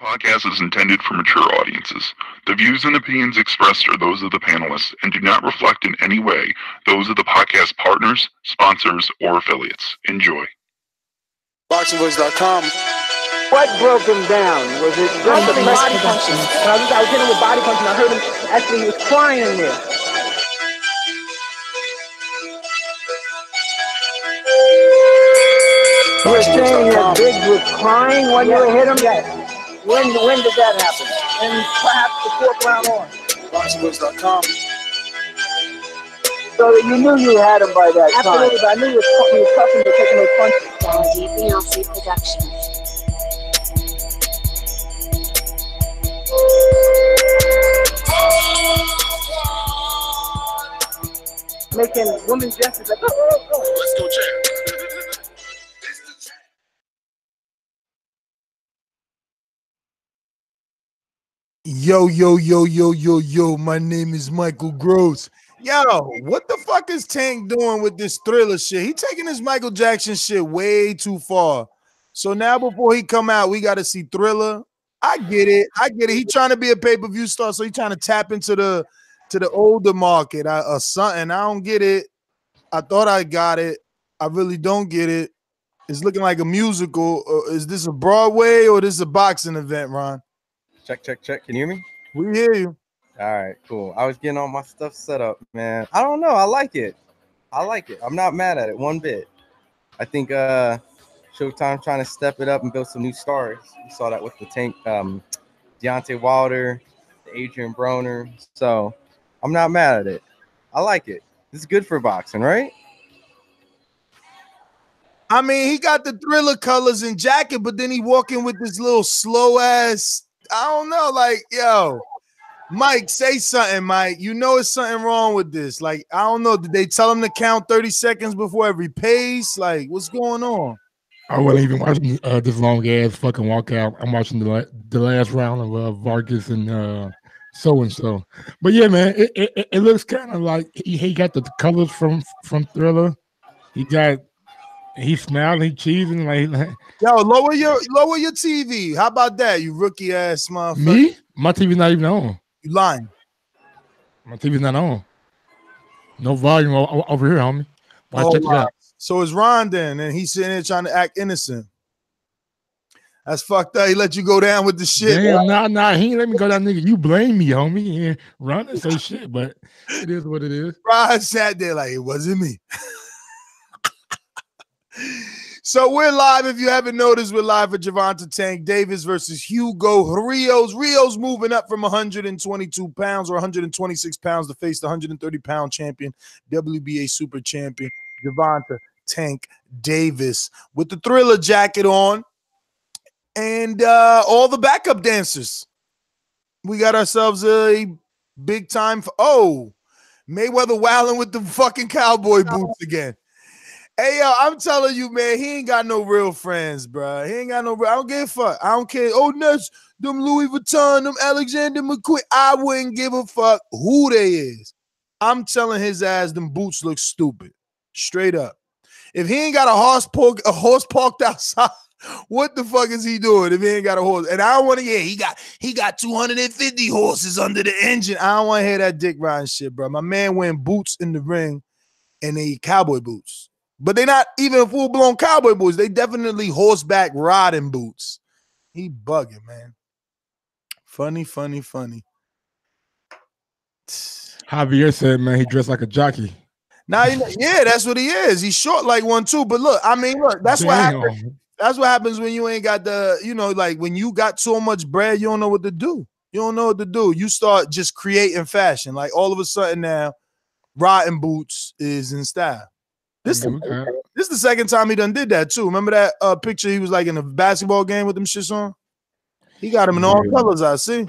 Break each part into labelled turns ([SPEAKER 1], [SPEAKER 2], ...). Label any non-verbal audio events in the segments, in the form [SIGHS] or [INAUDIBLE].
[SPEAKER 1] podcast is intended for mature audiences. The views and opinions expressed are those of the panelists and do not reflect in any way those of the podcast partners, sponsors, or affiliates. Enjoy.
[SPEAKER 2] BoxingVoice.com.
[SPEAKER 3] What broke him down? Was it just
[SPEAKER 4] Probably
[SPEAKER 3] the body
[SPEAKER 4] production.
[SPEAKER 3] punches? I was, I was hitting him with body punches. and I heard him actually he was crying there. You were saying that Biggs was crying when you hit him? Yes. When, when did that happen? And perhaps the fourth round on.
[SPEAKER 2] BoxingVoice.com.
[SPEAKER 3] So you knew you had him by that
[SPEAKER 4] Absolutely,
[SPEAKER 3] time. but I knew he was, he was tough to taking those punches.
[SPEAKER 4] Quality Beyonce Productions.
[SPEAKER 3] Making women's justice like, oh, oh, oh.
[SPEAKER 2] Let's go check.
[SPEAKER 5] Yo, yo, yo, yo, yo, yo. My name is Michael Gross. Yo, what the fuck is Tank doing with this thriller shit? He taking this Michael Jackson shit way too far. So now before he come out, we gotta see Thriller. I get it. I get it. He trying to be a pay-per-view star, so he trying to tap into the to the older market I, or something. I don't get it. I thought I got it. I really don't get it. It's looking like a musical. Uh, is this a Broadway or this a boxing event, Ron?
[SPEAKER 6] Check, check, check. Can you hear me?
[SPEAKER 5] We hear you.
[SPEAKER 6] All right, cool. I was getting all my stuff set up, man. I don't know. I like it. I like it. I'm not mad at it one bit. I think uh Showtime trying to step it up and build some new stars. We saw that with the tank, um, Deontay Wilder, Adrien Broner. So I'm not mad at it. I like it. It's good for boxing, right?
[SPEAKER 5] I mean, he got the thriller colors and jacket, but then he walking with this little slow ass. I don't know, like yo, Mike, say something, Mike. You know it's something wrong with this. Like I don't know. Did they tell him to count thirty seconds before every pace? Like what's going on?
[SPEAKER 7] I wasn't even watching uh, this long ass fucking walkout. I'm watching the la- the last round of uh, Vargas and uh, so and so. But yeah, man, it it, it- it looks kind of like he, he got the colors from from Thriller. He got he smiling, he cheesing like, like
[SPEAKER 5] Yo, lower your lower your TV. How about that? You rookie ass motherfucker.
[SPEAKER 7] me. My TV's not even on.
[SPEAKER 5] You lying?
[SPEAKER 7] My TV's not on. No volume over here, homie. Why
[SPEAKER 5] Oh,
[SPEAKER 7] check it?
[SPEAKER 5] So it's Ron then, and he's sitting there trying to act innocent. That's fucked up. He let you go down with the shit.
[SPEAKER 7] Damn, nah, nah, he ain't let me go down, nigga. You blame me, homie. He Ron and say shit, but it is what it is. [LAUGHS]
[SPEAKER 5] Ron sat there like it wasn't me. [LAUGHS] so we're live. If you haven't noticed, we're live for Gervonta Tank Davis versus Hugo Ruiz. Ruiz moving up from 122 pounds or 126 pounds to face the 130 pound champion, WBA super champion, Gervonta Tank Davis, with the thriller jacket on and uh, all the backup dancers. We got ourselves a big time. For, oh, Mayweather wilding with the fucking cowboy boots again. Hey yo, I'm telling you, man, he ain't got no real friends, bro. He ain't got no. I don't give a fuck. I don't care. Oh, nuts, them Louis Vuitton, them Alexander McQueen. I wouldn't give a fuck who they is. I'm telling his ass, them boots look stupid, straight up. If he ain't got a horse park, a horse parked [LAUGHS] outside, what the fuck is he doing if he ain't got a horse? And I don't want to hear he got he got 250 horses under the engine. I don't want to hear that dick riding shit, bro. My man wearing boots in the ring and they cowboy boots. But they're not even full blown cowboy boots. They definitely horseback riding boots. He bugging, man. Funny, funny, funny. [SIGHS]
[SPEAKER 7] Javier said, man, he dressed like a jockey.
[SPEAKER 5] Now, yeah, that's what he is. He's short like one too. But look, I mean, look, that's what happens. That's what happens when you ain't got the, you know, like when you got so much bread, you don't know what to do. You don't know what to do. You start just creating fashion. Like all of a sudden now, riding boots is in style. This,
[SPEAKER 7] Okay.
[SPEAKER 5] this is the second time he done did that too. Remember that uh, picture? He was like in a basketball game with them shits on. He got him in all colors. I see.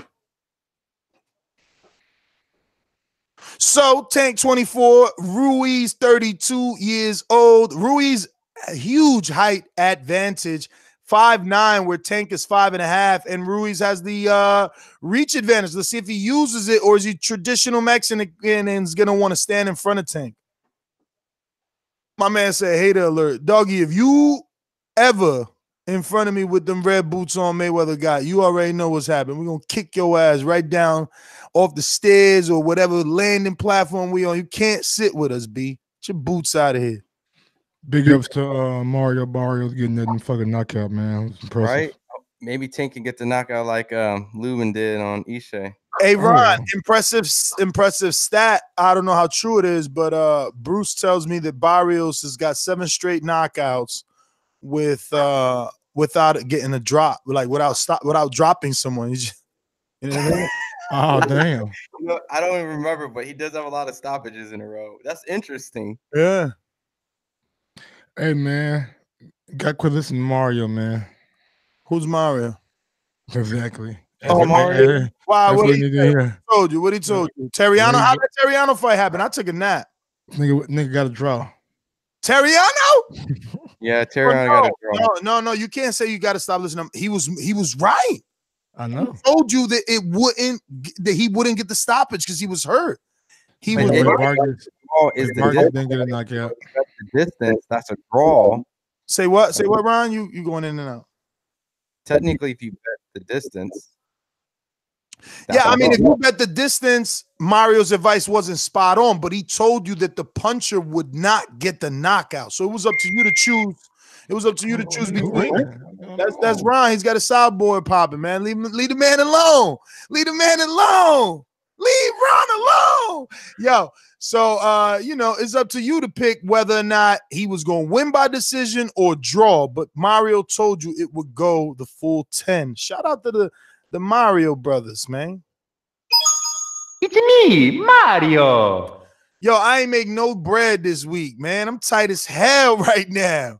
[SPEAKER 5] So Tank 24, Ruiz 32 years old. Ruiz a huge height advantage. Five nine, where Tank is five and a half, and Ruiz has the uh reach advantage. Let's see if he uses it or is he traditional Mexican and is gonna want to stand in front of Tank. My man said, hater alert. Doggy, if you ever in front of me with them red boots on Mayweather guy, you already know what's happening. We're gonna kick your ass right down off the stairs or whatever landing platform we on. You can't sit with us, B. Get your boots out of here.
[SPEAKER 7] Big ups to uh, Mario Barrios getting that fucking knockout, man. Impressive.
[SPEAKER 6] Right? Maybe Tank can get the knockout like um Lubin did on Ishe.
[SPEAKER 5] Hey
[SPEAKER 7] Oh,
[SPEAKER 5] Ron,
[SPEAKER 7] yeah.
[SPEAKER 5] impressive, impressive stat. I don't know how true it is, but uh Bruce tells me that Barrios has got seven straight knockouts with uh without getting a drop, like without stop without dropping someone. [LAUGHS] He just- you know what I mean? [LAUGHS]
[SPEAKER 7] Oh damn.
[SPEAKER 6] You know, I don't even remember, but he does have a lot of stoppages in a row. That's interesting.
[SPEAKER 5] Yeah.
[SPEAKER 7] Hey man, got quit listening to Mario, man.
[SPEAKER 5] Who's Mario?
[SPEAKER 7] Exactly.
[SPEAKER 5] Oh,
[SPEAKER 7] That's what-
[SPEAKER 5] Mario. Wow, what
[SPEAKER 7] what
[SPEAKER 5] he
[SPEAKER 7] you need to hear.
[SPEAKER 5] told you? What he told you? Terriano, how did that Terriano fight happen? I took a nap.
[SPEAKER 7] Nigga, nigga got a draw.
[SPEAKER 5] Terriano? [LAUGHS]
[SPEAKER 6] Yeah, oh, Terry got a draw.
[SPEAKER 5] No, no, no. You can't say you got to stop listening. He was he was right.
[SPEAKER 7] I know.
[SPEAKER 5] Told you that it wouldn't that he wouldn't get the stoppage because he was hurt. He
[SPEAKER 6] But
[SPEAKER 5] was
[SPEAKER 6] it-
[SPEAKER 7] Vargas,
[SPEAKER 6] is the
[SPEAKER 7] Vargas
[SPEAKER 6] distance.
[SPEAKER 7] didn't get a knockout.
[SPEAKER 6] the distance. That's a draw.
[SPEAKER 5] Say what? Say what, Ron? You you going in and out?
[SPEAKER 6] Technically, if you bet the distance.
[SPEAKER 5] yeah, I mean, if you bet the distance, Mario's advice wasn't spot on, but he told you that the puncher would not get the knockout. So it was up to you to choose. It was up to you to choose oh, between. That's that's oh. Ron. He's got a sideboard popping, man. Leave him, leave the man alone. Leave the man alone. Leave Ron alone. Yo, so uh, you know, it's up to you to pick whether or not he was going to win by decision or draw. But Mario told you it would go the full 10. Shout out to the the Mario brothers, man.
[SPEAKER 8] It's me, Mario.
[SPEAKER 5] Yo, I ain't make no bread this week, man. I'm tight as hell [LAUGHS] right now.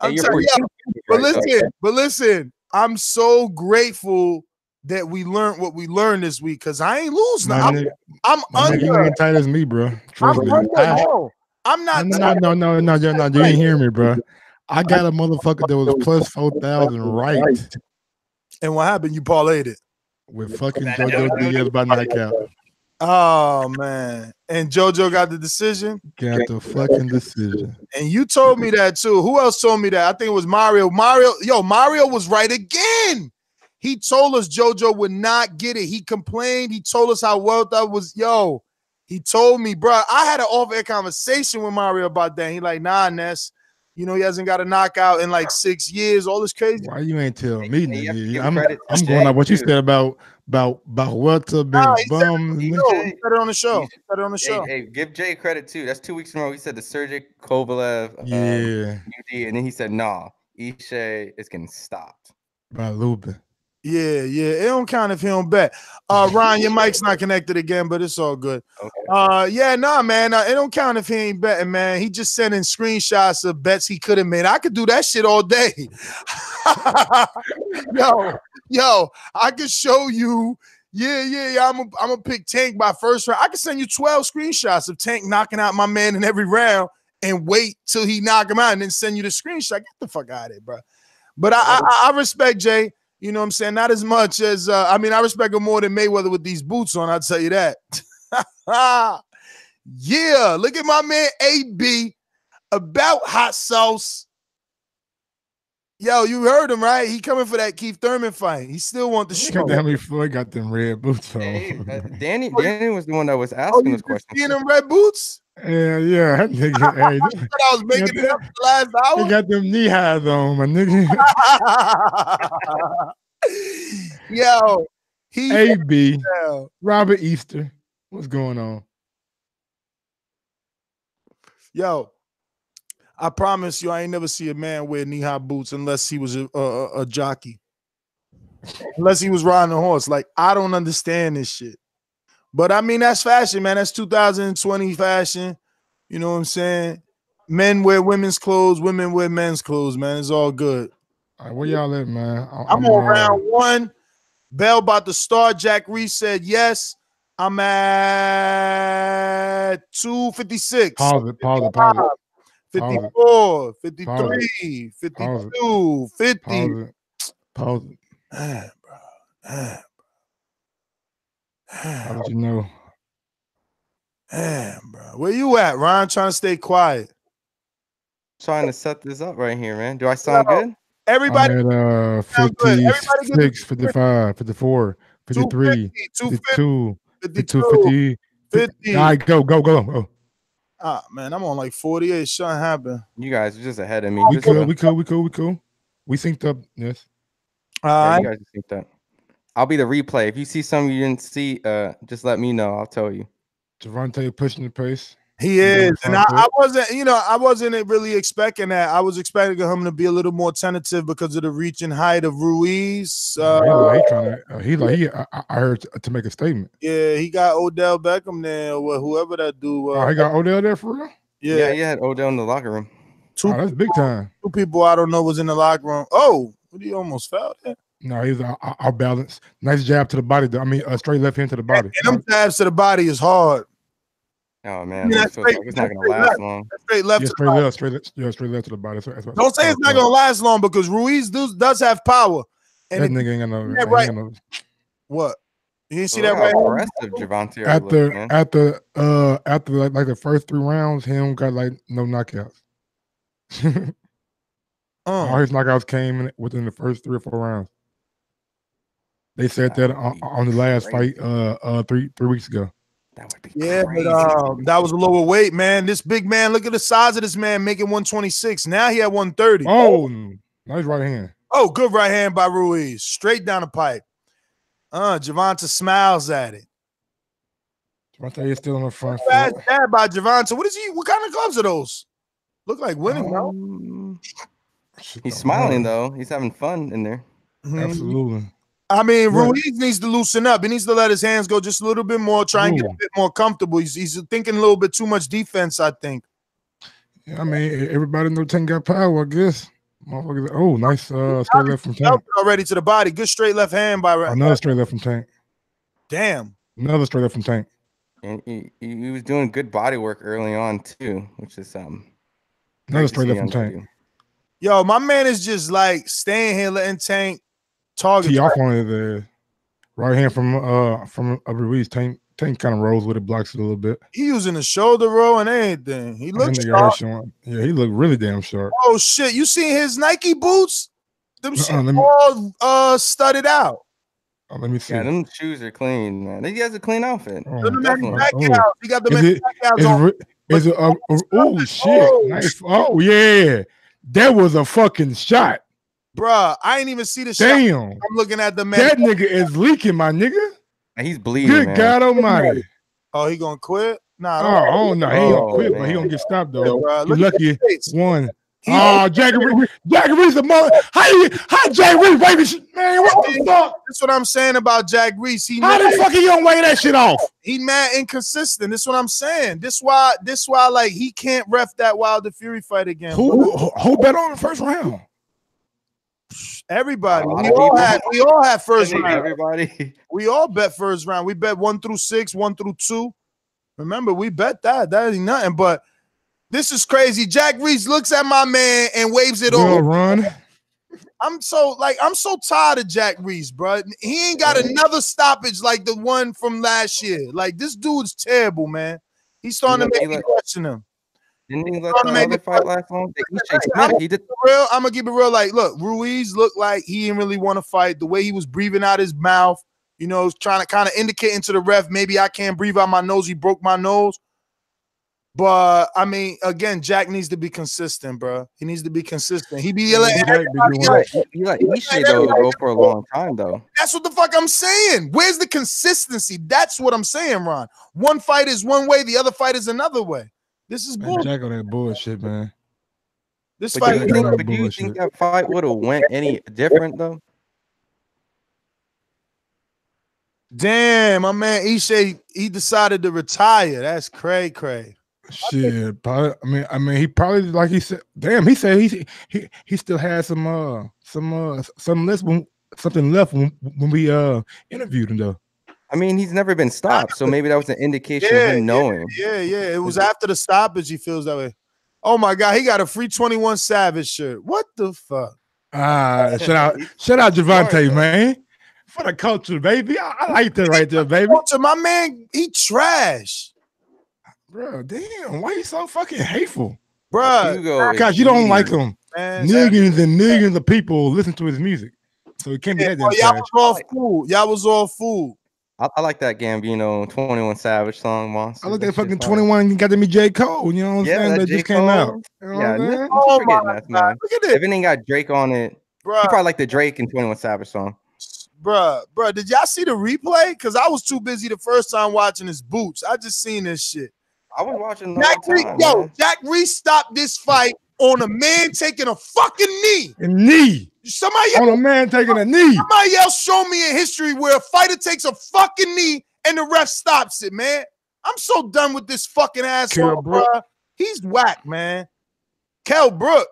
[SPEAKER 5] I'm tight- yo, but listen, but listen, I'm so grateful that we learned what we learned this week because I ain't losing.
[SPEAKER 7] My
[SPEAKER 5] I'm,
[SPEAKER 7] nigga,
[SPEAKER 5] I'm
[SPEAKER 7] my nigga, you ain't tight as me, bro.
[SPEAKER 5] I'm
[SPEAKER 7] me.
[SPEAKER 5] under.
[SPEAKER 7] I-
[SPEAKER 5] No, I'm not.
[SPEAKER 7] no,
[SPEAKER 5] tight.
[SPEAKER 7] no, no, no, no, no, you ain't hear me, bro. I got a motherfucker that was plus four thousand right
[SPEAKER 5] And what happened? You parlayed it.
[SPEAKER 7] with fucking JoJo Diaz by knockout.
[SPEAKER 5] Oh man. And JoJo got the decision.
[SPEAKER 7] Got the fucking decision.
[SPEAKER 5] And you told me that too. Who else told me that? I think it was Mario. Mario, yo, Mario was right again. He told us JoJo would not get it. He complained. He told us how well that was. Yo, he told me, bro. I had an off-air conversation with Mario about that. He like, nah, Ness. You know, he hasn't got a knockout in like six years. All this crazy.
[SPEAKER 7] Why you ain't tell me,
[SPEAKER 6] Hey, you
[SPEAKER 7] nigga? I'm, I'm
[SPEAKER 6] Jay,
[SPEAKER 7] going off what you
[SPEAKER 6] too.
[SPEAKER 7] said about about about Huerta being
[SPEAKER 5] Nah,
[SPEAKER 7] a
[SPEAKER 5] said-
[SPEAKER 7] bum.
[SPEAKER 6] he
[SPEAKER 7] nigga.
[SPEAKER 5] No, he said it on the show. He said it on the show.
[SPEAKER 6] hey, give Jay credit too. That's two weeks in a row. He said the Sergey Kovalev, um,
[SPEAKER 7] Yeah,
[SPEAKER 6] UD, and then he said, "Nah, Ishe is getting stopped."
[SPEAKER 7] by Lubin.
[SPEAKER 5] Yeah, yeah. It don't count if he don't bet. Uh Ryan, your mic's not connected again, but it's all good.
[SPEAKER 6] Okay.
[SPEAKER 5] Uh yeah, nah, man. Uh, it don't count if he ain't betting, man. He just sending screenshots of bets he could have made. I could do that shit all day. [LAUGHS] yo, yo, I could show you. Yeah, yeah, yeah. I'm a, I'm gonna pick Tank by first round. I can send you 12 screenshots of Tank knocking out my man in every round and wait till he knock him out and then send you the screenshot. Get the fuck out of here, bro. But I, I, I respect Jay. You know what I'm saying? Not as much as uh, I mean, I respect him more than Mayweather with these boots on. I'll tell you that. [LAUGHS] yeah, look at my man AB about hot sauce. Yo, you heard him right? He coming for that Keith Thurman fight. He still want the show.
[SPEAKER 7] Damn, me Floyd got them red boots on.
[SPEAKER 6] Hey, uh, Danny, [LAUGHS]
[SPEAKER 5] Oh,
[SPEAKER 6] Danny was the one that was
[SPEAKER 5] Oh,
[SPEAKER 6] asking
[SPEAKER 5] you
[SPEAKER 6] this
[SPEAKER 5] just
[SPEAKER 6] question.
[SPEAKER 5] seeing them red boots?
[SPEAKER 7] Yeah, yeah, that [LAUGHS] nigga, hey,
[SPEAKER 5] I thought I was making it up for the last
[SPEAKER 7] he
[SPEAKER 5] hour.
[SPEAKER 7] got them knee highs on, my nigga. [LAUGHS]
[SPEAKER 5] Yo, he [LAUGHS]
[SPEAKER 7] AB,
[SPEAKER 5] Yo,
[SPEAKER 7] Robert Easter, what's going on?
[SPEAKER 5] Yo, I promise you, I ain't never see a man wear knee high boots unless he was a, a, a- a jockey, unless he was riding a horse. Like I don't understand this shit. But I mean, that's fashion, man. That's 2020 fashion. You know what I'm saying? Men wear women's clothes, women wear men's clothes, man. It's all good.
[SPEAKER 7] All right, where y'all at, man?
[SPEAKER 5] I'm
[SPEAKER 7] I'm,
[SPEAKER 5] on
[SPEAKER 7] uh,
[SPEAKER 5] round one. Bell about to start. Jack Reiss said yes. I'm at 256.
[SPEAKER 7] Pause it, pause it, pause it,
[SPEAKER 5] 54, 53, 52, 50.
[SPEAKER 7] pause it, pause it.
[SPEAKER 5] Man, bro. Man,
[SPEAKER 7] How did [SIGHS] you know?
[SPEAKER 5] Man, bro. Where you at, Ryan? Trying to stay quiet.
[SPEAKER 6] Trying to set this up right here, man. Do I sound
[SPEAKER 5] Yo.
[SPEAKER 6] good?
[SPEAKER 5] Everybody,
[SPEAKER 7] I'm at uh,
[SPEAKER 5] Sound good. Everybody give me
[SPEAKER 7] 56, 55, 54, 53,
[SPEAKER 5] 250,
[SPEAKER 7] 52, 52,
[SPEAKER 5] 52,
[SPEAKER 7] 50.
[SPEAKER 5] 50.
[SPEAKER 7] All right, go, go, go. Oh,
[SPEAKER 5] Ah, man, I'm on like 48. Shouldn't happen.
[SPEAKER 6] You guys are just ahead of me.
[SPEAKER 7] we cool,
[SPEAKER 6] uh,
[SPEAKER 7] we cool, we cool, we cool. We synced up. Yes.
[SPEAKER 5] All
[SPEAKER 6] yeah, you guys just think that. I'll be the replay. If you see something you didn't see, uh, just let me know. I'll tell you.
[SPEAKER 7] Gervonta pushing the pace.
[SPEAKER 5] He is, and I, I wasn't, you know, I wasn't really expecting that. I was expecting him to be a little more tentative because of the reach and height of Ruiz.
[SPEAKER 7] he
[SPEAKER 5] Uh,
[SPEAKER 7] like he trying to. Uh, he like he. I, I heard to, to make a statement.
[SPEAKER 5] yeah, he got Odell Beckham there, or whoever that dude.
[SPEAKER 7] Oh,
[SPEAKER 5] Uh,
[SPEAKER 7] he got Odell there for real.
[SPEAKER 6] Yeah,
[SPEAKER 5] yeah,
[SPEAKER 6] you had Odell in the locker room.
[SPEAKER 5] two,
[SPEAKER 7] Oh, that's big time.
[SPEAKER 5] two people I don't know was in the locker room. Oh, what he almost fell there.
[SPEAKER 7] No, he's out, out balance. Nice jab to the body. though. I mean, a straight left hand to the body.
[SPEAKER 5] And them tabs to the body is hard.
[SPEAKER 6] Oh man,
[SPEAKER 5] Yeah, that's straight-
[SPEAKER 6] it's not gonna last
[SPEAKER 5] left.
[SPEAKER 6] long.
[SPEAKER 5] Straight left
[SPEAKER 7] yeah,
[SPEAKER 5] to the
[SPEAKER 7] straight left, straight yeah, straight left to the body. So that's what-
[SPEAKER 5] Don't say it's not gonna last long because Ruiz does, does have power. And
[SPEAKER 7] That
[SPEAKER 5] it-
[SPEAKER 7] nigga ain't got no.
[SPEAKER 5] Yeah, right.
[SPEAKER 7] got no
[SPEAKER 5] what? You didn't see
[SPEAKER 6] Look
[SPEAKER 5] that right? hand?
[SPEAKER 6] aggressive Gervonta are
[SPEAKER 7] after
[SPEAKER 6] looking, man.
[SPEAKER 7] after uh after like, like the first three rounds, him got like no knockouts. [LAUGHS] All
[SPEAKER 5] Uh,
[SPEAKER 7] his knockouts came within the first three or four rounds. They said that on,
[SPEAKER 6] That'd
[SPEAKER 7] on the last
[SPEAKER 6] crazy.
[SPEAKER 7] fight uh uh three three weeks ago.
[SPEAKER 6] That would be
[SPEAKER 5] yeah,
[SPEAKER 6] crazy.
[SPEAKER 5] but um, that was a lower weight, man. This big man, look at the size of this man making 126. Now he had 130.
[SPEAKER 7] Oh, nice right hand.
[SPEAKER 5] Oh, good right hand by Ruiz. Straight down the pipe. Uh, Gervonta smiles at it.
[SPEAKER 7] Gervonta is still on the front
[SPEAKER 5] Bad
[SPEAKER 7] foot.
[SPEAKER 5] jab by Gervonta. What is he? What kind of gloves are those? Look like winning, bro.
[SPEAKER 6] Um, he's smiling though. He's having fun in there.
[SPEAKER 5] Mhm.
[SPEAKER 7] Absolutely.
[SPEAKER 5] I mean,
[SPEAKER 7] Right.
[SPEAKER 5] Ruiz needs to loosen up. He needs to let his hands go just a little bit more, try and get a bit more comfortable. He's, he's thinking a little bit too much defense, I think.
[SPEAKER 7] Yeah, I mean, everybody know Tank got power, I guess. Motherfuckers, oh, nice uh straight left from Tank.
[SPEAKER 5] Already to the body. Good straight left hand by
[SPEAKER 7] Another straight left from Tank.
[SPEAKER 5] Damn.
[SPEAKER 7] Another straight left from Tank.
[SPEAKER 6] And he, he he was doing good body work early on too, which is um
[SPEAKER 7] Another straight left from Tank.
[SPEAKER 5] Yo, my man is just like staying here, letting Tank target.
[SPEAKER 7] Tee off on it. The right hand from uh from uh, Ruiz. Tank Tank kind of rolls with it, blocks it a little bit.
[SPEAKER 5] He using a shoulder roll and everything. He looks sharp.
[SPEAKER 7] Yeah, he looked really damn sharp.
[SPEAKER 5] Oh shit! You seen his Nike boots? Them shit
[SPEAKER 7] Uh-uh, let me-
[SPEAKER 5] all uh studded out.
[SPEAKER 7] Oh, let me see.
[SPEAKER 6] Yeah, them shoes are clean, man. He has a clean outfit.
[SPEAKER 7] Oh,
[SPEAKER 5] Look at them
[SPEAKER 6] definitely.
[SPEAKER 5] back
[SPEAKER 7] Oh.
[SPEAKER 5] out. He got the
[SPEAKER 7] Is it-
[SPEAKER 5] back
[SPEAKER 7] Is
[SPEAKER 5] on.
[SPEAKER 7] re- it uh, uh, oh shit!
[SPEAKER 5] Oh,
[SPEAKER 7] Nice. Oh yeah, that was a fucking shot.
[SPEAKER 5] Bruh, I ain't even see the shot.
[SPEAKER 7] Damn,
[SPEAKER 5] I'm looking at the man.
[SPEAKER 7] that nigga is leaking, my nigga.
[SPEAKER 6] He's bleeding,
[SPEAKER 7] Good
[SPEAKER 6] man.
[SPEAKER 7] God Almighty.
[SPEAKER 5] Oh, he gonna quit? Nah,
[SPEAKER 7] Oh, oh no, he
[SPEAKER 6] Oh,
[SPEAKER 7] gonna quit, but he gonna get stopped though.
[SPEAKER 5] bruh,
[SPEAKER 7] You
[SPEAKER 5] look
[SPEAKER 7] lucky
[SPEAKER 5] his face.
[SPEAKER 7] one.
[SPEAKER 5] He- ah,
[SPEAKER 7] Oh, Jackie Reed, Jackie Reed's a mother. How you, how Jackie Reed waving man? What the fuck?
[SPEAKER 5] That's what I'm saying about Jack Reiss. He
[SPEAKER 7] How the fuck he gonna weigh that shit off?
[SPEAKER 5] he mad inconsistent. This what I'm saying. This why this why like he can't ref that Wilder Fury fight again.
[SPEAKER 7] Who, who, who bet on the first round?
[SPEAKER 5] Everybody. We all had we all had first round.
[SPEAKER 6] Everybody. [LAUGHS]
[SPEAKER 5] We all bet first round. We bet one through six, one through two. Remember, we bet that. That ain't nothing. But this is crazy. Jack Reiss looks at my man and waves it
[SPEAKER 7] Well
[SPEAKER 5] off.
[SPEAKER 7] run. [LAUGHS]
[SPEAKER 5] I'm so like I'm so tired of Jack Reiss, bro. He ain't got another stoppage like the one from last year. Like this dude's terrible, man. He's starting to make me
[SPEAKER 6] let-
[SPEAKER 5] question him.
[SPEAKER 6] Didn't he let
[SPEAKER 5] Trying to
[SPEAKER 6] other
[SPEAKER 5] it
[SPEAKER 6] fight
[SPEAKER 5] fun.
[SPEAKER 6] last long? The Ishe
[SPEAKER 5] I'm-
[SPEAKER 6] Smith, he did.
[SPEAKER 5] Real, I'm gonna keep it real. Like, look, Ruiz looked like he didn't really want to fight. The way he was breathing out his mouth, you know, trying to kind of indicate into the ref, maybe I can't breathe out my nose. He broke my nose. But I mean, again, Jack needs to be consistent, bro. He needs to be consistent. He be yelling. at
[SPEAKER 7] Jack be
[SPEAKER 5] everybody
[SPEAKER 7] doing
[SPEAKER 5] else.
[SPEAKER 6] You let Ishe though go for a long time though.
[SPEAKER 5] That's what the fuck I'm saying. Where's the consistency? That's what I'm saying, Ron. One fight is one way, the other fight is another way. This is
[SPEAKER 7] Man,
[SPEAKER 5] bull.
[SPEAKER 7] Jack on that bullshit, man.
[SPEAKER 5] This
[SPEAKER 6] But
[SPEAKER 5] fight
[SPEAKER 6] do you
[SPEAKER 5] is
[SPEAKER 7] Jack on
[SPEAKER 6] think,
[SPEAKER 7] that
[SPEAKER 6] but do you think that fight would have went any different though?
[SPEAKER 5] damn, my man Ishe, he decided to retire. That's cray cray.
[SPEAKER 7] Shit, probably, I mean, I mean, he probably like he said. Damn, he said he he he still had some uh some uh some left when something left when, when we uh interviewed him though.
[SPEAKER 6] I mean, he's never been stopped, so maybe that was an indication
[SPEAKER 5] Yeah,
[SPEAKER 6] of him knowing.
[SPEAKER 5] Yeah, yeah. It was after the stoppage he feels that way. Oh my god, he got a free 21 Savage shirt. What the fuck?
[SPEAKER 7] Ah, shout out, shout out Gervonta, man, for the culture, baby. I, I like that right there, baby.
[SPEAKER 5] To my man, he trash.
[SPEAKER 7] Bro, damn, why you so fucking hateful?
[SPEAKER 5] Bro,
[SPEAKER 6] Hugo is
[SPEAKER 7] Guys, you don't like him.
[SPEAKER 5] man.
[SPEAKER 7] Millions and millions of people listen to his music, so it can't be
[SPEAKER 5] Yeah,
[SPEAKER 7] that
[SPEAKER 5] boy, y'all was all fooled. Y'all was all fooled.
[SPEAKER 6] I, I like that Gambino 21 Savage song, Monster.
[SPEAKER 7] I looked at
[SPEAKER 6] That
[SPEAKER 7] fucking 21 and got to me J. Cole. You know what I'm
[SPEAKER 6] Yeah,
[SPEAKER 7] saying?
[SPEAKER 6] that
[SPEAKER 7] That,
[SPEAKER 6] J.
[SPEAKER 7] just came out.
[SPEAKER 6] Cole.
[SPEAKER 7] You know
[SPEAKER 6] Yeah,
[SPEAKER 7] what I'm
[SPEAKER 6] Nick-
[SPEAKER 7] saying?
[SPEAKER 5] Oh my
[SPEAKER 6] that, man.
[SPEAKER 5] Look at
[SPEAKER 6] If
[SPEAKER 5] it,
[SPEAKER 6] it ain't got Drake on it, you probably like the Drake and 21 Savage song.
[SPEAKER 5] Bruh, bruh, did y'all see the replay? Because I was too busy the first time watching his boots. I just seen this shit.
[SPEAKER 6] I was watching the
[SPEAKER 5] Jack
[SPEAKER 6] whole Reiss,
[SPEAKER 5] yo. Jack Reiss stopped this fight on a man taking a fucking knee.
[SPEAKER 7] A knee
[SPEAKER 5] Somebody,
[SPEAKER 7] on a man taking a knee.
[SPEAKER 5] somebody else show me in history where a fighter takes a fucking knee and the ref stops it, man. I'm so done with this fucking asshole,
[SPEAKER 7] Kell Brook.
[SPEAKER 5] He's whack, man. Kel Brook.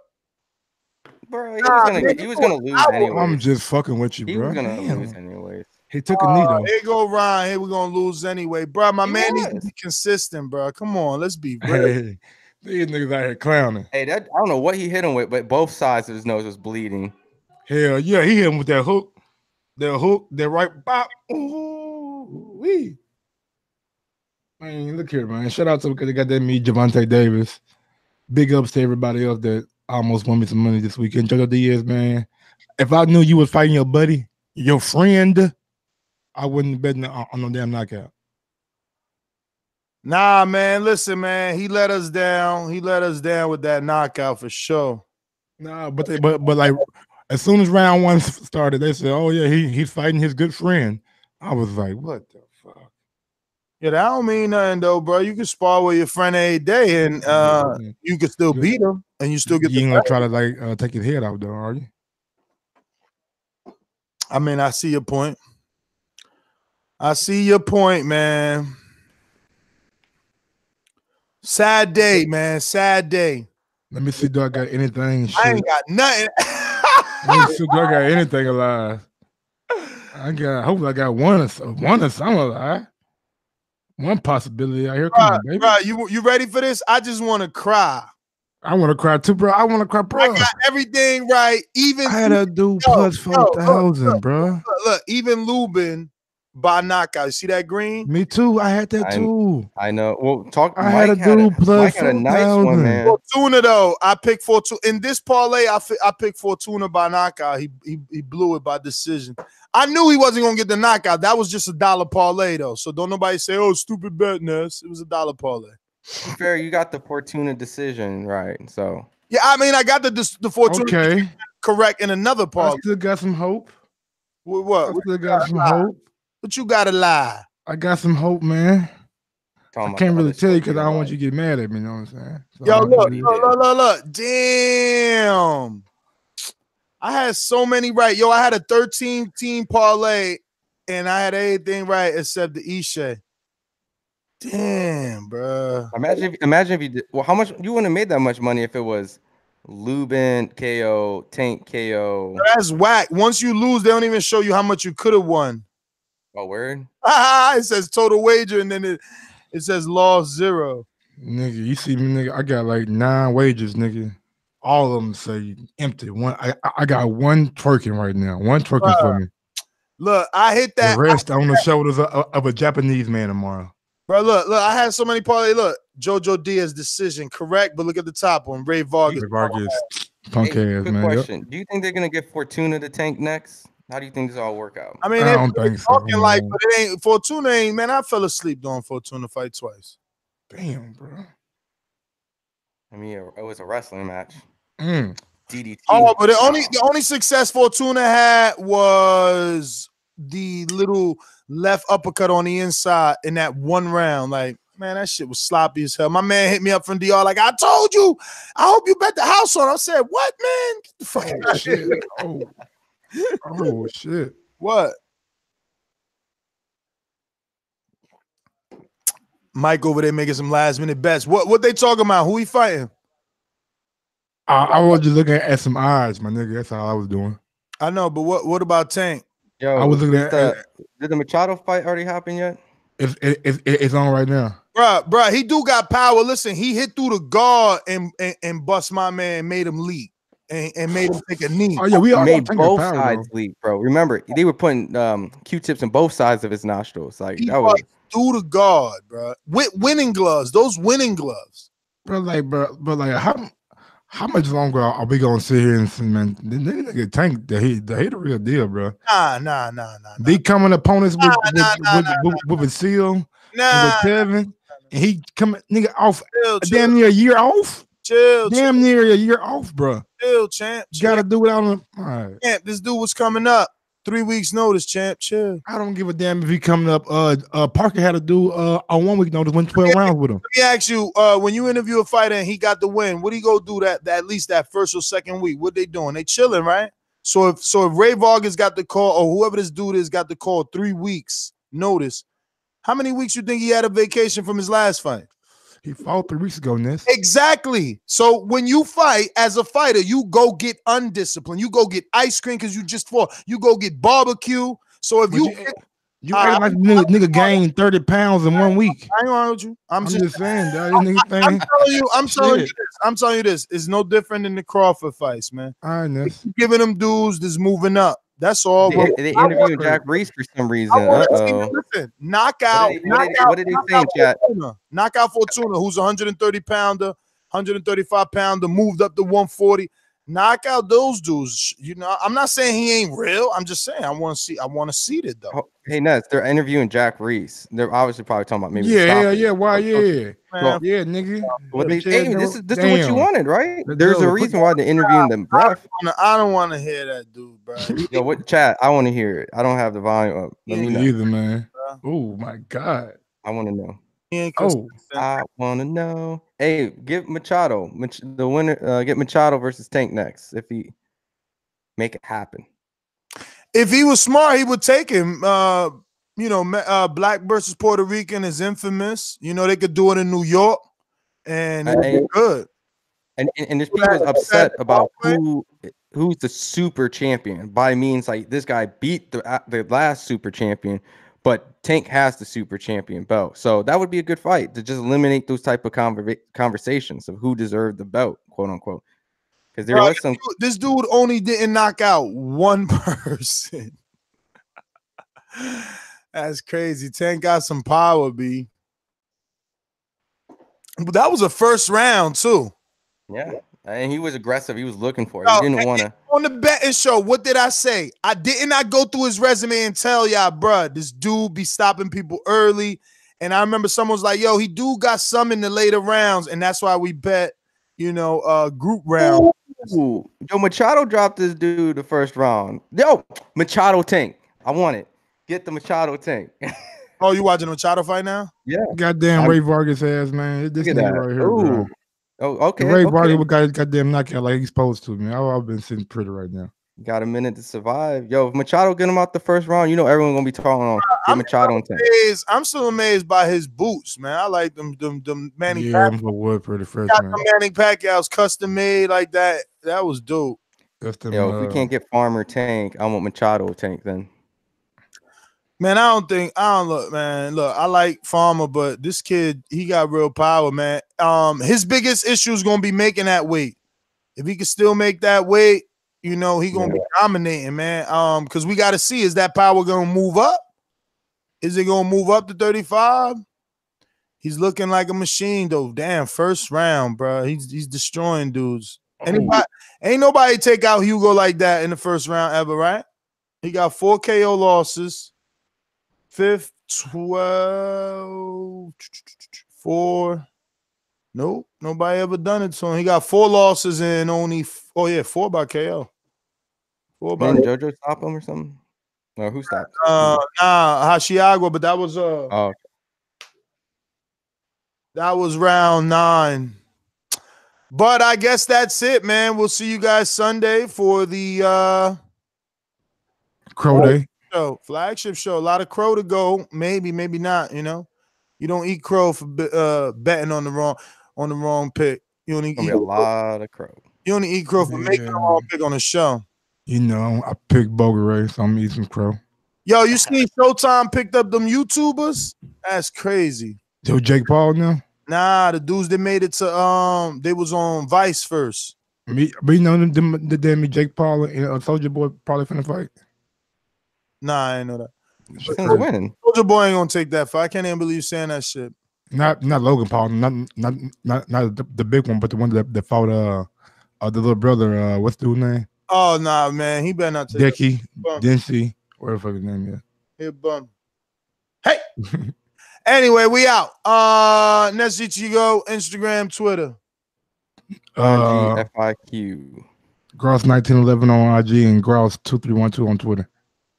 [SPEAKER 6] Bro, he
[SPEAKER 5] Nah,
[SPEAKER 6] was gonna,
[SPEAKER 5] nigga,
[SPEAKER 6] he was gonna lose anyway.
[SPEAKER 7] I'm just fucking with you,
[SPEAKER 6] he
[SPEAKER 7] bro.
[SPEAKER 6] was gonna
[SPEAKER 7] Damn.
[SPEAKER 6] lose anyways.
[SPEAKER 7] He took a knee
[SPEAKER 5] Uh,
[SPEAKER 7] though.
[SPEAKER 5] here go Ryan. Here we gonna lose anyway, bro. My
[SPEAKER 6] He
[SPEAKER 5] man needs to be consistent, bro. Come on, let's be real. [LAUGHS]
[SPEAKER 7] These niggas out here clowning.
[SPEAKER 6] Hey, that I don't know what he hit him with, but both sides of his nose was bleeding.
[SPEAKER 7] Hell yeah, he hit him with that hook, that hook, that right bop. Ooh, wee. Man, look here, man. Shout out to because they got that me, Gervonta Davis. Big ups to everybody else that almost won me some money this weekend. Jojo Diaz, man. If I knew you was fighting your buddy, your friend, I wouldn't bet on uh, on no damn knockout.
[SPEAKER 5] Nah, man. Listen, man. He let us down. He let us down with that knockout for sure.
[SPEAKER 7] Nah, but they, but but like as soon as round one started, they said, "Oh yeah, he he's fighting his good friend." I was like, "What the fuck?"
[SPEAKER 5] Yeah, that don't mean nothing though, bro. You can spar with your friend every day, and uh, you can still beat him, and you still get
[SPEAKER 7] you
[SPEAKER 5] the.
[SPEAKER 7] ain't gonna try to like uh, take his head out though, are you?
[SPEAKER 5] I mean, I see your point. I see your point, man. Sad day, man. Sad day.
[SPEAKER 7] Let me see, do I got anything?
[SPEAKER 5] I
[SPEAKER 7] Shit.
[SPEAKER 5] ain't got nothing.
[SPEAKER 7] Let me see, do I got anything alive? I got. Hopefully, I got one. Or so- one or something alive. One possibility out here. Come
[SPEAKER 5] Bruh,
[SPEAKER 7] on, baby.
[SPEAKER 5] bruh, you you ready for this? I just want to cry.
[SPEAKER 7] I want to cry too, bro. I want to cry, bro.
[SPEAKER 5] I got everything right. Even
[SPEAKER 7] I had a
[SPEAKER 5] dude
[SPEAKER 7] plus four
[SPEAKER 5] look,
[SPEAKER 7] bro.
[SPEAKER 5] look, look, even Lubin by knockout. You see that green?
[SPEAKER 7] Me too. I had that
[SPEAKER 6] I-
[SPEAKER 7] too.
[SPEAKER 6] I know. Well, talk.
[SPEAKER 7] I had
[SPEAKER 6] Mike
[SPEAKER 7] to
[SPEAKER 6] had
[SPEAKER 7] do
[SPEAKER 6] a,
[SPEAKER 7] plus
[SPEAKER 6] Mike had a nice
[SPEAKER 7] 4,000.
[SPEAKER 6] one, man.
[SPEAKER 5] Fortuna though, I picked Fortuna in this parlay. I fi- I picked Fortuna by knockout. He, he he blew it by decision. I knew he wasn't gonna get the knockout. That was just a dollar parlay though. So don't nobody say, "Oh, stupid bet, Ness." It was a dollar parlay.
[SPEAKER 6] To Fair, you got the Fortuna decision right. So
[SPEAKER 5] Yeah, I mean, I got the dis- the Fortuna
[SPEAKER 7] Okay,
[SPEAKER 5] correct in another
[SPEAKER 7] I
[SPEAKER 5] parlay.
[SPEAKER 7] still got some hope.
[SPEAKER 5] What?
[SPEAKER 7] I
[SPEAKER 5] What,
[SPEAKER 7] still got some hope.
[SPEAKER 5] What you got to lie?
[SPEAKER 7] I got some hope, man.
[SPEAKER 6] talking
[SPEAKER 7] I can't
[SPEAKER 6] the
[SPEAKER 7] really tell you because I
[SPEAKER 6] don't
[SPEAKER 7] don't want you to get mad at me. You know what I'm saying? So
[SPEAKER 5] Yo,
[SPEAKER 7] I don't
[SPEAKER 5] look,
[SPEAKER 7] really-
[SPEAKER 5] look, look, look, look. Damn. I had so many right. Yo, I had a 13 team parlay and I had everything right except the Ishe. Damn, bro.
[SPEAKER 6] Imagine if imagine if you did well, how much you wouldn't have made that much money if it was Lubin KO, Tank KO.
[SPEAKER 5] That's whack. Once you lose, they don't even show you how much you could have won.
[SPEAKER 6] Oh, word.
[SPEAKER 5] Ah, [LAUGHS] it says total wager and then it, it says loss zero.
[SPEAKER 7] Nigga, you see me, nigga. I got like nine wages, nigga. All of them say empty. One, I, I- I got one twerking right now. One twerking for me.
[SPEAKER 5] Look, I hit that.
[SPEAKER 7] The rest on the shoulders of, of a Japanese man tomorrow.
[SPEAKER 5] Bro, look, look, I had so many parlay. Look, Jojo Diaz decision, correct, but look at the top one. Rey Vargas.
[SPEAKER 7] Vargas, punk
[SPEAKER 6] Hey,
[SPEAKER 7] ass
[SPEAKER 6] quick
[SPEAKER 7] man. Yep.
[SPEAKER 6] question: Do you think they're gonna get Fortuna to Tank next? How do you think this all work out?
[SPEAKER 5] I mean,
[SPEAKER 7] I don't
[SPEAKER 5] really
[SPEAKER 7] think so,
[SPEAKER 5] talking like,
[SPEAKER 7] man.
[SPEAKER 5] but it ain't Fortuna ain't man. I fell asleep doing Fortuna fight twice.
[SPEAKER 7] Damn, bro.
[SPEAKER 6] I mean, it it was a wrestling match.
[SPEAKER 7] Mm.
[SPEAKER 6] DDT.
[SPEAKER 5] Oh, but the only the only success Fortuna had was the little left uppercut on the inside in that one round. Like, man, that shit was sloppy as hell. My man hit me up from DR, like, I told you, I hope you bet the house on. I said, What, man? Get the fuck
[SPEAKER 7] Oh
[SPEAKER 5] of
[SPEAKER 7] shit.
[SPEAKER 5] here.
[SPEAKER 7] Oh. Oh shit.
[SPEAKER 5] What? Mike over there making some last minute bets. What what they talking about? Who he fighting?
[SPEAKER 7] I, I was just looking at some odds, my nigga. That's all I was doing.
[SPEAKER 5] I know, but what what about Tank?
[SPEAKER 6] Yo,
[SPEAKER 7] I was looking
[SPEAKER 6] did
[SPEAKER 7] at-
[SPEAKER 6] the, did the Machado fight already happen yet?
[SPEAKER 7] It's it, it, it's on right now.
[SPEAKER 5] Bruh, bruh, he do got power. Listen, he hit through the guard and and, and bust my man, made him leap and, and made him take a knee.
[SPEAKER 7] Oh yeah, we all
[SPEAKER 6] made both
[SPEAKER 7] power,
[SPEAKER 6] sides leak, bro. Remember, they were putting um, Q-tips in both sides of his nostrils. Like
[SPEAKER 5] He
[SPEAKER 6] that was
[SPEAKER 5] bust through the guard, bruh. With winning gloves, those winning gloves.
[SPEAKER 7] But like, bro, but like, how how much longer are are we gonna sit here and say, man? This nigga tank the he the he the real deal, bro.
[SPEAKER 5] Nah, nah, nah, nah, nah.
[SPEAKER 7] They coming opponents with
[SPEAKER 5] Nah,
[SPEAKER 7] with,
[SPEAKER 5] nah, nah,
[SPEAKER 7] with,
[SPEAKER 5] nah,
[SPEAKER 7] with, with, a seal and
[SPEAKER 5] nah.
[SPEAKER 7] with Kevin, and he coming nigga off
[SPEAKER 5] Chill, chill,
[SPEAKER 7] damn near a year off.
[SPEAKER 5] Chill, chill,
[SPEAKER 7] Damn near a year off, bro.
[SPEAKER 5] chill, champ.
[SPEAKER 7] You gotta do it on. All right.
[SPEAKER 5] Champ, this dude was coming up. Three weeks notice, champ. Chill.
[SPEAKER 7] I don't give a damn if he coming up. Uh, uh Parker had to do uh a one week notice, went twelve rounds with him.
[SPEAKER 5] Let me ask you, uh, when you interview a fighter and he got the win, what do you go do that, that at least that first or second week? What they doing? They chilling, right? So if so if Rey Vargas got the call or whoever this dude is got the call three weeks notice, how many weeks you think he had a vacation from his last fight?
[SPEAKER 7] He fought three weeks ago, Ness.
[SPEAKER 5] Exactly. So when you fight as a fighter, you go get undisciplined. You go get ice cream because you just fought. You go get barbecue. So if
[SPEAKER 7] But
[SPEAKER 5] you,
[SPEAKER 7] you- You
[SPEAKER 5] Uh,
[SPEAKER 7] like nigga, nigga gained thirty pounds in one week.
[SPEAKER 5] I ain't with you. I'm,
[SPEAKER 7] I'm
[SPEAKER 5] just,
[SPEAKER 7] just saying, dog. This nigga
[SPEAKER 5] I'm telling you. I'm telling you this. I'm telling you this. It's no different than the Crawford fights, man.
[SPEAKER 7] All right, Ness.
[SPEAKER 5] Giving them dudes that's moving up. That's all.
[SPEAKER 6] They, they
[SPEAKER 5] I
[SPEAKER 6] interviewed Jack Reiss for some reason.
[SPEAKER 5] I
[SPEAKER 6] Uh
[SPEAKER 5] want to see.
[SPEAKER 6] oh.
[SPEAKER 5] Listen, knockout.
[SPEAKER 6] What did- what did-
[SPEAKER 5] knockout-
[SPEAKER 6] what did he say in
[SPEAKER 5] knockout
[SPEAKER 6] chat?
[SPEAKER 5] Fortuna. Knockout Fortuna, who's 130 pounder, 135 pounder, moved up to 140. Knock out those dudes. You know, I'm not saying he ain't real. I'm just saying I want to see. I want to see it though.
[SPEAKER 6] Oh, Hey nuts! they're interviewing Jack Reiss. They're obviously probably talking about maybe.
[SPEAKER 7] Yeah, yeah,
[SPEAKER 6] stopping.
[SPEAKER 7] yeah. Why? Yeah,
[SPEAKER 5] Man,
[SPEAKER 7] yeah, nigga.
[SPEAKER 6] Uh, what they,
[SPEAKER 7] Yeah,
[SPEAKER 6] hey,
[SPEAKER 7] no,
[SPEAKER 6] this is this is what you wanted, right? There's
[SPEAKER 7] do
[SPEAKER 6] a reason why they're interviewing them, bro.
[SPEAKER 5] I don't want to hear that dude, bro. [LAUGHS]
[SPEAKER 6] Yo, what chat? I want to hear it. I don't have the volume up. Let me
[SPEAKER 7] Me
[SPEAKER 6] know.
[SPEAKER 7] either, man. Oh my god.
[SPEAKER 6] I want to know.
[SPEAKER 5] Ain't
[SPEAKER 7] Oh.
[SPEAKER 6] I want to know. Hey, give Machado Mach- the winner. Uh, get Machado versus Tank next if he make it happen.
[SPEAKER 5] if he was smart, he would take him. Uh, you know, uh, black versus Puerto Rican is infamous. You know, they could do it in New York, and it would be
[SPEAKER 6] Hey.
[SPEAKER 5] good.
[SPEAKER 6] And and, and there's people upset about who who's the super champion. By means like this guy beat the uh, the last super champion, but Tank has the super champion belt. So that would be a good fight to just eliminate those type of conver- conversations of who deserved the belt, quote unquote. Because there
[SPEAKER 5] Bro,
[SPEAKER 6] was some.
[SPEAKER 5] This dude only didn't knock out one [LAUGHS] person. That's crazy. Tank got some power, B. But that was a first round too.
[SPEAKER 6] Yeah, and he was aggressive. He was looking for it. He didn't want to.
[SPEAKER 5] On the betting show, what did I say? I did not I go through his resume and tell y'all, bruh, this dude be stopping people early. And I remember someone was like, yo, he do got some in the later rounds, and that's why we bet, you know, uh group round.
[SPEAKER 6] Ooh, yo, Machado dropped this dude the first round. Yo, Machado tank. I want it. Get the Machado tank. [LAUGHS]
[SPEAKER 5] Oh, you watching the Machado fight now? Yeah.
[SPEAKER 7] Goddamn
[SPEAKER 6] I'm-
[SPEAKER 7] Rey Vargas ass, man. This
[SPEAKER 6] Look at
[SPEAKER 7] nigga
[SPEAKER 6] that.
[SPEAKER 7] right here, bro.
[SPEAKER 6] Ooh. Oh, okay.
[SPEAKER 7] Ray
[SPEAKER 6] okay.
[SPEAKER 7] Vargas got goddamn knockout like he's supposed to, man. I've, I've been sitting pretty right now.
[SPEAKER 6] Got a minute to survive. Yo, if Machado get him out the first round, you know everyone gonna be talking on. Get
[SPEAKER 5] I'm
[SPEAKER 6] Machado and tank.
[SPEAKER 5] Amazed- I'm still amazed by his boots, man. I like them, them, them Manny
[SPEAKER 7] yeah,
[SPEAKER 5] Pacquiao.
[SPEAKER 7] I'm for wood pretty fresh,
[SPEAKER 5] Got
[SPEAKER 7] man.
[SPEAKER 5] the Manny Pacquiao's custom made like that. That was dope.
[SPEAKER 7] That's them,
[SPEAKER 6] Yo, if
[SPEAKER 7] uh,
[SPEAKER 6] we can't get Farmer tank, I want Machado tank then.
[SPEAKER 5] Man, I don't think I don't look, man. Look, I like Farmer, but this kid, he got real power, man. Um, his biggest issue is gonna be making that weight. If he can still make that weight, you know, he gonna be dominating, man. Um, because we gotta see is that power gonna move up? Is it gonna move up to 35? He's looking like a machine, though. Damn, first round, bro. He's he's destroying dudes. Anybody, ain't nobody take out Hugo like that in the first round ever, right? He got four KO losses. Fifth, 12, four. Nope, nobody ever done it So. He got four losses and only, oh yeah, four by KO. Four by,
[SPEAKER 6] Didn't JoJo stop him or something? Or who stopped?
[SPEAKER 5] uh, nah, Hasegawa, but that was, uh,
[SPEAKER 6] Oh,
[SPEAKER 5] that was round nine. But I guess that's it, man. We'll see you guys Sunday for the, uh,
[SPEAKER 7] Crow Day.
[SPEAKER 5] Show, flagship show. A lot of crow to go. Maybe, maybe not. You know, you don't eat crow for uh betting on the wrong on the wrong pick. You only
[SPEAKER 6] gonna
[SPEAKER 5] eat,
[SPEAKER 6] a lot of crow.
[SPEAKER 5] you only eat crow for making the wrong pick on the show.
[SPEAKER 7] You know, I picked Boger Ray, so I'm eating crow.
[SPEAKER 5] Yo, you seen Showtime picked up them YouTubers? That's crazy.
[SPEAKER 7] So Jake Paul now?
[SPEAKER 5] Nah, the dudes that made it to um, they was on Vice first.
[SPEAKER 7] Me, but you know them, them the damn Jake Paul and uh, Soldier Boy probably finna fight.
[SPEAKER 5] Nah, I ain't know that.
[SPEAKER 6] Who's winning?
[SPEAKER 5] Soldier Boy ain't gonna take that fight. I can't even believe you saying that shit.
[SPEAKER 7] Not not Logan Paul, not not not not the, the big one, but the one that, that fought uh, uh the little brother. Uh, what's the dude's name?
[SPEAKER 5] Oh nah, man, he better not take that.
[SPEAKER 7] Dicky
[SPEAKER 5] Bum.
[SPEAKER 7] Dempsey, whatever the fuck his name is.
[SPEAKER 5] He a bum. Hey. [LAUGHS] anyway, we out. Uh, next you go Instagram, Twitter.
[SPEAKER 7] Uh,
[SPEAKER 6] FIQ.
[SPEAKER 7] Gross nineteen eleven on IG and Gross two three one two on Twitter.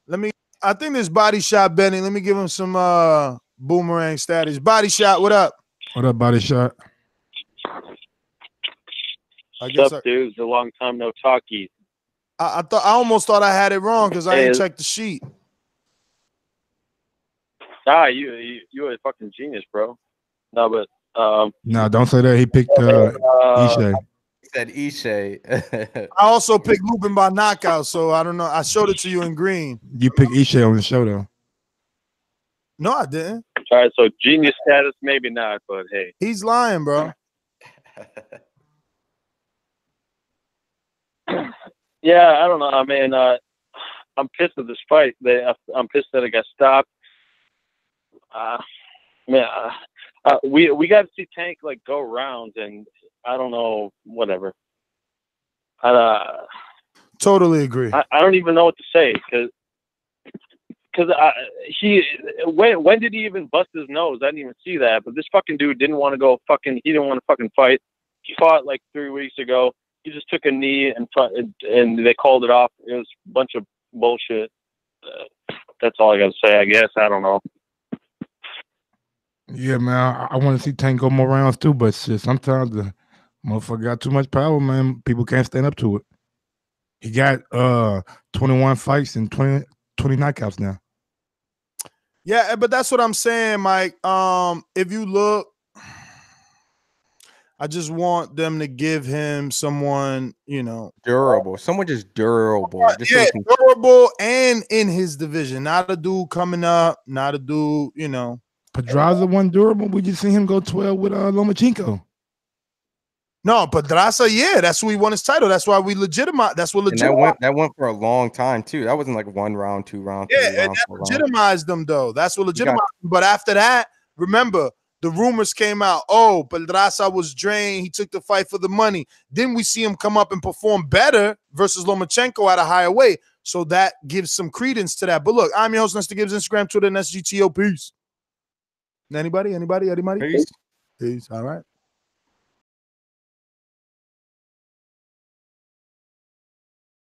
[SPEAKER 5] Let me. I think this body shot Benny. Let me give him some uh boomerang status. Body shot. What up?
[SPEAKER 7] What up, body shot?
[SPEAKER 5] I guess
[SPEAKER 9] What's
[SPEAKER 5] I,
[SPEAKER 9] up, dude? It's a long time no talkies.
[SPEAKER 5] I, I thought I almost thought I had it wrong because I didn't check the sheet.
[SPEAKER 9] Ah, you you you a fucking genius, bro. No, but um,
[SPEAKER 7] No, don't say that. He picked uh,
[SPEAKER 9] uh,
[SPEAKER 7] Ishe.
[SPEAKER 6] He said Ishe. [LAUGHS]
[SPEAKER 5] I also picked Lubin by knockout, so I don't know. I showed it to you in green.
[SPEAKER 7] You picked Ishe on the show though.
[SPEAKER 5] No, I didn't.
[SPEAKER 9] all right, so genius status, maybe not, but hey,
[SPEAKER 5] He's lying, bro. [LAUGHS]
[SPEAKER 9] yeah, I don't know. I mean, uh, I'm pissed at this fight. They, I'm pissed that it got stopped. Uh, man, uh, uh, we we got to see Tank like go rounds, and I don't know, whatever. Uh,
[SPEAKER 5] Totally agree.
[SPEAKER 9] I, I don't even know what to say because because he when when did he even bust his nose? I didn't even see that. But this fucking dude didn't want to go fucking. He didn't want to fucking fight. He fought like three weeks ago. He just took a knee and and they called it off. It was a bunch of bullshit. Uh, that's all I got to say. I guess I don't know.
[SPEAKER 7] Yeah, man. I, I want to see Tank go more rounds too, but shit, sometimes the motherfucker got too much power, man. People can't stand up to it. He got uh 21 fights and 20, 20 knockouts now.
[SPEAKER 5] Yeah, eh, but that's what I'm saying, Mike. Um, if you look, I just want them to give him someone, you know,
[SPEAKER 6] durable. Someone just durable. Just
[SPEAKER 5] yeah,
[SPEAKER 6] he can-
[SPEAKER 5] durable and in his division. Not a dude coming up, not a dude, you know.
[SPEAKER 7] Pedraza one durable. We just seen him go 12 with uh Lomachenko.
[SPEAKER 5] No, but Pedraza, yeah, that's who he won his title. That's why we legitimize. That's what
[SPEAKER 6] legitimized. that went that went for a long time too. That wasn't like one round, two round, three
[SPEAKER 5] Yeah, and
[SPEAKER 6] round,
[SPEAKER 5] that
[SPEAKER 6] four round.
[SPEAKER 5] legitimized them though. That's what
[SPEAKER 6] got-
[SPEAKER 5] legitimized them. But after that, remember the rumors came out. Oh, Pedraza was drained. He took the fight for the money. Then we see him come up and perform better versus Lomachenko at a higher weight. So that gives some credence to that. But look, I'm your host, Nestor Gibbs, Instagram, Twitter, and SGTO. Peace. Anybody? Anybody? Anybody?
[SPEAKER 6] Peace.
[SPEAKER 5] Peace. All right.